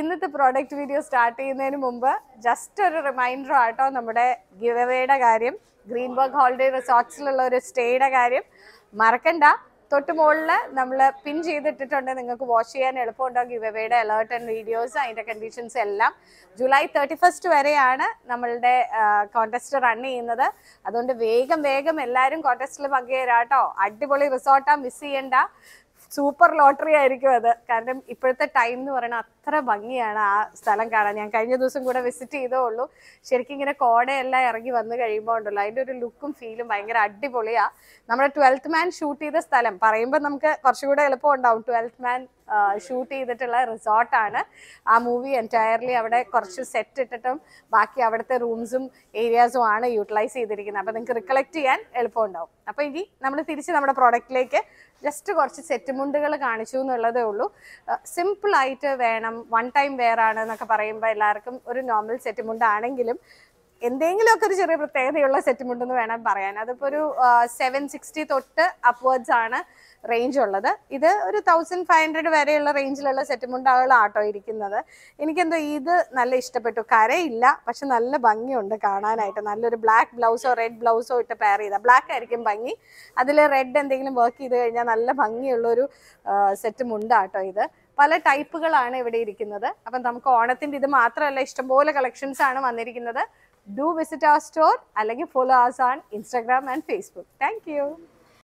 ഇന്നത്തെ product video start ചെയ്യുന്നതിന് മുമ്പ് ജസ്റ്റ് ഒരു റിമൈൻഡർ ആട്ടോ നമ്മുടെ ഗിവ് കാര്യം. കാര്യം ഗ്രീൻബർഗ് ഹോളിഡേ റിസോർട്ട്സിലുള്ള ഒരു സ്റ്റേയുടെ കാര്യം. മറക്കണ്ട. തൊട്ട് മുകളിൽ നമ്മൾ പിൻ ചെയ്തിട്ടിട്ടുണ്ട്. നിങ്ങൾക്ക് വാച്ച് ചെയ്യാൻ എളുപ്പമുണ്ടോ ഗിവ് അലേർട്ട് ആൻഡ് വീഡിയോസ് അതിന്റെ കണ്ടീഷൻസ് എല്ലാം. ജൂലൈ തേർട്ടി ഫസ്റ്റ് വരെയാണ് നമ്മളുടെ കോൺടെസ്റ്റ് റൺ ചെയ്യുന്നത്. അതുകൊണ്ട് വേഗം വേഗം എല്ലാവരും കോൺടെസ്റ്റിൽ പങ്കുചേരാട്ടോ അടിപൊളി റിസോർട്ടാണ് മിസ് ചെയ്യണ്ട. സൂപ്പർ ലോട്ടറി ആയിരിക്കും അത്. കാരണം ഇപ്പോഴത്തെ ടൈം എന്ന് പറയുന്നത് അത്ര ഭംഗിയാണ് ആ സ്ഥലം കാണാൻ. ഞാൻ കഴിഞ്ഞ ദിവസം കൂടെ വിസിറ്റ് ചെയ്തേ ഉള്ളൂ. ശരിക്കും ഇങ്ങനെ കോടയെല്ലാം ഇറങ്ങി വന്നു കഴിയുമ്പോൾ ഉണ്ടല്ലോ അതിന്റെ ഒരു ലുക്കും ഫീലും ഭയങ്കര അടിപൊളിയാണ് നമ്മുടെ ട്വൽത്ത് മാൻ ഷൂട്ട് ചെയ്ത സ്ഥലം പറയുമ്പോൾ നമുക്ക് കുറച്ചുകൂടെ എളുപ്പം ഉണ്ടാവും ട്വൽത്ത് മാൻ ഷൂട്ട് ചെയ്തിട്ടുള്ള റിസോർട്ടാണ് ആ മൂവി എന്റയർലി അവിടെ കുറച്ച് സെറ്റ് ഇട്ടിട്ടും ബാക്കി അവിടുത്തെ റൂംസും ഏരിയാസും ആണ് യൂട്ടിലൈസ് ചെയ്തിരിക്കുന്നത്. അപ്പോൾ നിങ്ങൾക്ക് റിക്കളക്ട് ചെയ്യാൻ എളുപ്പമുണ്ടാവും. അപ്പോൾ ഇനി നമ്മൾ തിരിച്ച് നമ്മുടെ പ്രോഡക്റ്റിലേക്ക് ജസ്റ്റ് കുറച്ച് സെറ്റ് മുണ്ടുകൾ കാണിച്ചു എന്നുള്ളതേ ഉള്ളൂ. സിമ്പിൾ ആയിട്ട് വേണം. വൺ ടൈം വെയർ ആണ് എന്നൊക്കെ പറയുമ്പോൾ എല്ലാവർക്കും ഒരു നോർമൽ സെറ്റ് മുണ്ടാണെങ്കിലും എന്തെങ്കിലുമൊക്കെ ഒരു ചെറിയ പ്രത്യേകതയുള്ള സെറ്റ് മുണ്ടെന്ന് വേണം പറയാൻ. അതിപ്പോൾ ഒരു സെവൻ സിക്സ്റ്റി തൊട്ട് അപ്വേർഡ്സ് ആണ് റേഞ്ച് ഉള്ളത്. ഇത് ഒരു തൗസൻഡ് ഫൈവ് ഹൺഡ്രഡ് വരെയുള്ള റേഞ്ചിലുള്ള സെറ്റ് മുണ്ടാകളാട്ടോ ഇരിക്കുന്നത്. എനിക്കെന്തോ ഇത് നല്ല ഇഷ്ടപ്പെട്ടു. കരയില്ല പക്ഷെ നല്ല ഭംഗിയുണ്ട് കാണാനായിട്ട്. നല്ലൊരു ബ്ലാക്ക് ബ്ലൗസോ റെഡ് ബ്ലൗസോ ഇട്ട് പെയർ ചെയ്താൽ ബ്ലാക്ക് ആയിരിക്കും ഭംഗി. അതിൽ റെഡ് എന്തെങ്കിലും വർക്ക് ചെയ്ത് കഴിഞ്ഞാൽ നല്ല ഭംഗിയുള്ളൊരു സെറ്റ് മുണ്ടാട്ടോ ഇത്. പല ടൈപ്പുകളാണ് ഇവിടെ ഇരിക്കുന്നത്. അപ്പം നമുക്ക് ഓണത്തിന്റെ ഇത് മാത്രമല്ല ഇഷ്ടംപോലെ കളക്ഷൻസ് ആണ് വന്നിരിക്കുന്നത്. do visit our store. Alagi follow us on Instagram and Facebook. Thank you.